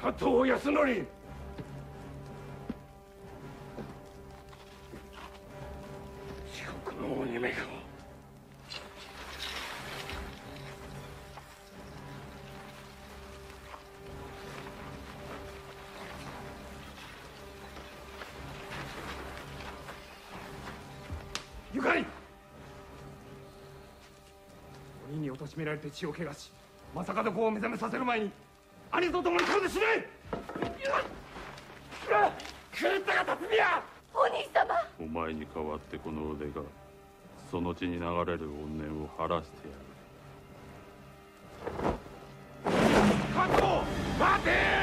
加藤康則地獄の鬼めかゆかり鬼に貶められて血を汚しまさかの子を目覚めさせる前に。兄と共にこれで死ね！狂ったか辰巳お兄様！お前に代わってこの腕がその血に流れる怨念を晴らしてやる。加藤待て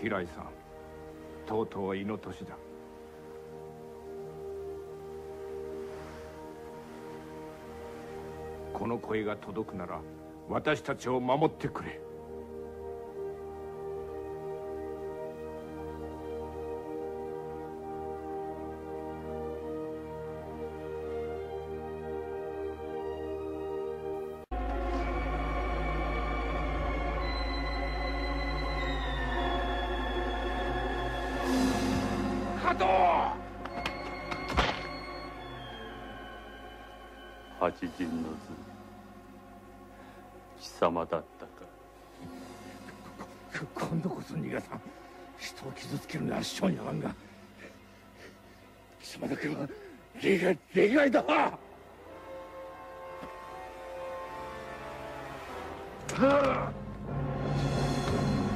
平井さん。とうとう胃の年だ。この声が届くなら私たちを守ってくれ。八陣の図。貴様だったか。今度こそ逃がさん人を傷つけるのは性に合わんが。貴様だけは例外例外だ。はあ。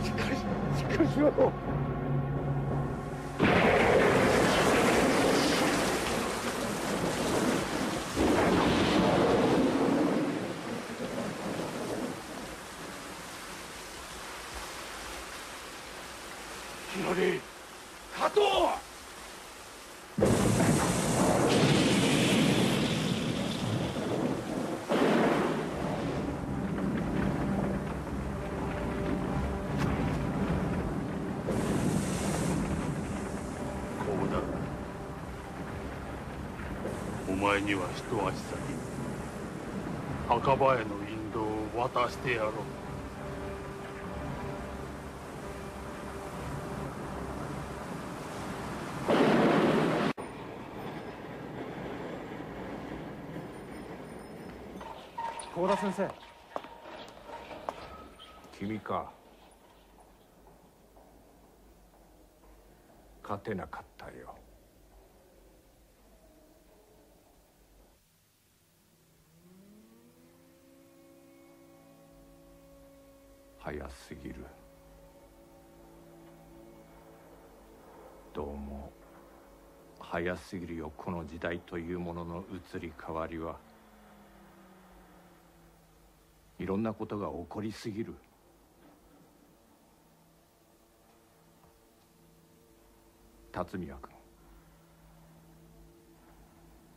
しっかりしっかりしろ。前には一足先に墓場への引導を渡してやろう。幸田先生。君か。勝てなかったよ早すぎる。どうも。早すぎるよ。この時代というものの移り変わりは。いろんなことが起こりすぎる。辰巳君。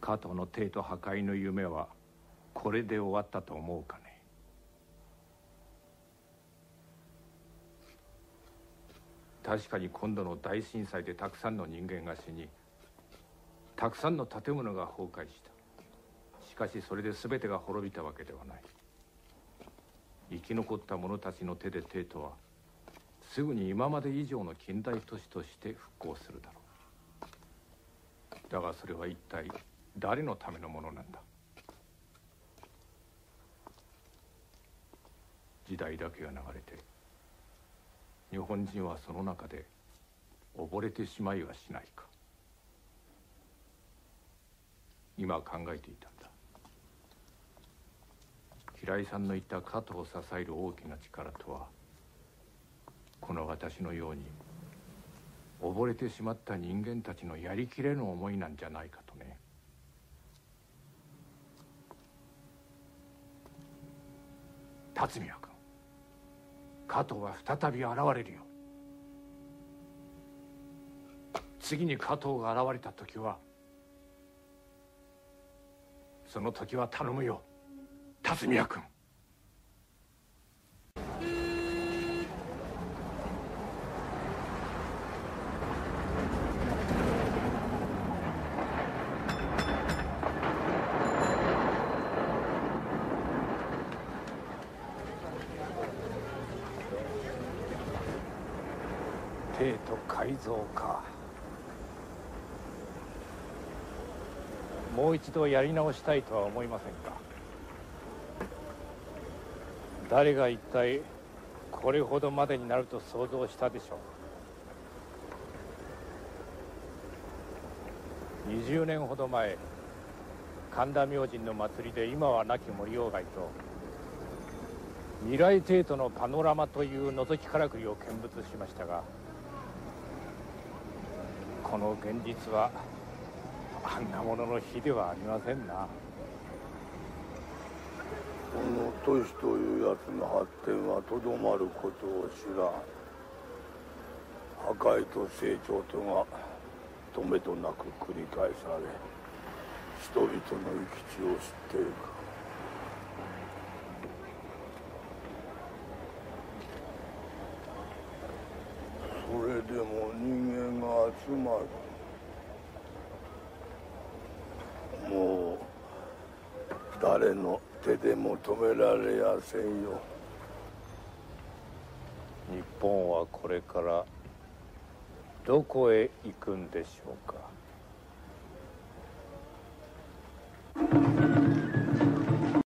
加藤の帝都破壊の夢はこれで終わったと思うかね。確かに今度の大震災でたくさんの人間が死にたくさんの建物が崩壊した。しかしそれで全てが滅びたわけではない。生き残った者たちの手で帝都はすぐに今まで以上の近代都市として復興するだろう。だがそれは一体誰のためのものなんだ。時代だけが流れて日本人はその中で溺れてしまいはしないか。今考えていたんだ。平井さんの言った加藤を支える大きな力とはこの私のように溺れてしまった人間たちのやりきれぬ思いなんじゃないかとね。辰巳君加藤は再び現れるよ。次に加藤が現れた時はその時は頼むよ。辰巳君。帝都改造か。もう一度やり直したいとは思いませんか。誰が一体これほどまでになると想像したでしょう。20年ほど前神田明神の祭りで今は亡き森鴎外と未来帝都のパノラマという覗きからくりを見物しましたがこの現実はあんなものの日ではありませんな。この都市というやつの発展はとどまることを知らん。破壊と成長とが止めどなく繰り返され人々の行き地を知っていくそれでも人間が集まる。もう誰の手でも止められやせんよ。日本はこれからどこへ行くんでしょうか。